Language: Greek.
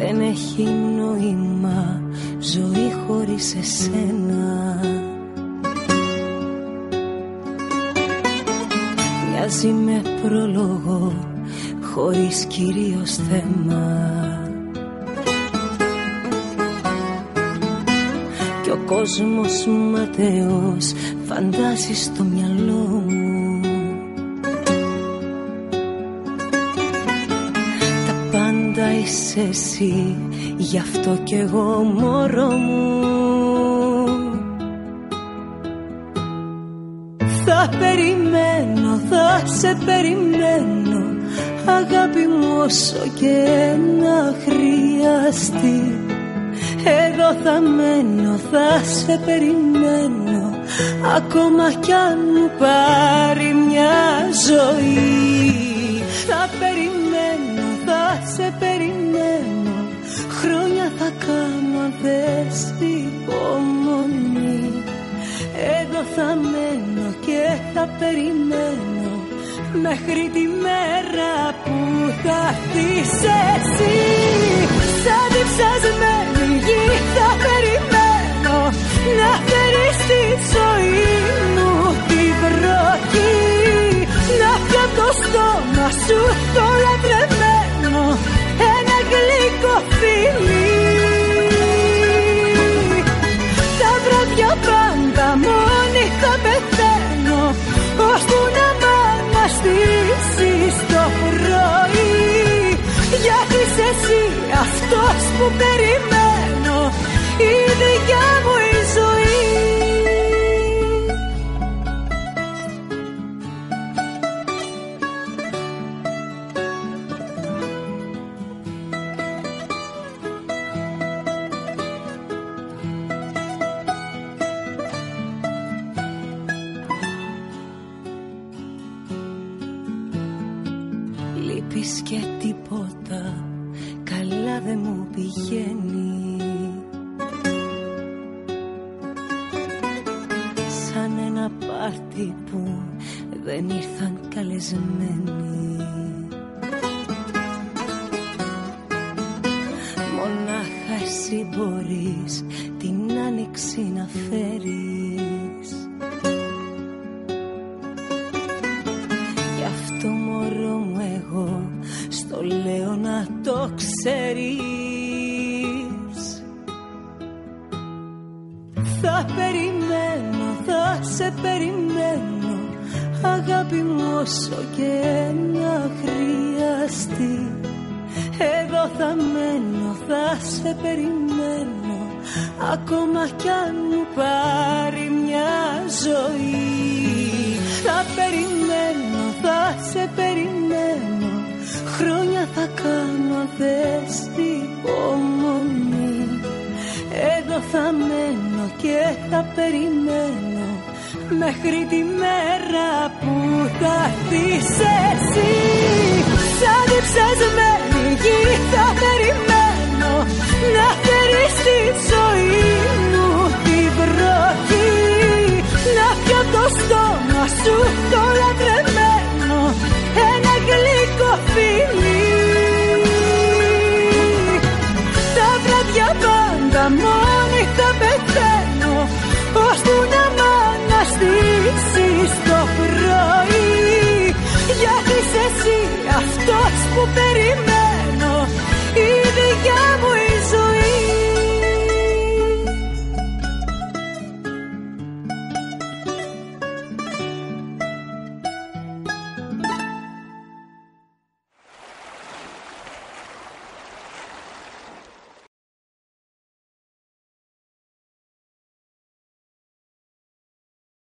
δεν έχει νόημα ζωή χωρίς εσένα. Μοιάζει με πρόλογο χωρίς κυρίως θέμα. Κι ο κόσμος ματαιός φαντάζει στο μυαλό πάντα είσαι εσύ γι' αυτό κι εγώ μωρό μου. Θα περιμένω, θα σε περιμένω Αγάπη μου όσο και να χρειαστεί. Εδώ θα μένω, θα σε περιμένω Ακόμα κι αν μου πάρει μια ζωή. Θα περιμένω, θα σε περιμένω αν θες υπομονή. Εδώ θα μένω και θα περιμένω Μέχρι τη μέρα που θα έρθεις εσύ. Σαν διψασμένη γη θα περιμένω Να φέρεις στη ζωή μου τη βροχή. Να πιω το στόμα σου το λατρεμένο Ένα γλυκό φιλί Τα βράδια πάντα μόνη θα πεθαίνω Ώσπου να μ' αναστήσεις το πρωί Γιατί είσαι εσύ αυτός που περιμένω Η δικιά μου Λείπεις και τίποτα καλά δεν μου πηγαίνει. Σαν ένα πάρτι που δεν ήρθαν καλεσμένοι. Μονάχα εσύ μπορείς την άνοιξη να φέρεις ξέρεις. Θα περιμένω, θα σε περιμένω Αγάπη μου όσο και να χρειαστεί Εδώ θα μένω, θα σε περιμένω Ακόμα κι αν μου πάρει μια ζωή. Θα περιμένω, θα σε περιμένω τα περιμένω μέχρι τη μέρα που θα έρθεις εσύ. Σαν διψασμένη γη θα περιμένω να φέρεις τη ζωή μου την βροχή. Να πιω το στόμα σου το λατρεμένο ένα γλυκό φιλί. Τα βράδια πάντα μόνη θα που να μ' αναστήσεις το πρωί. Γιατί εσύ αυτός που παίρνει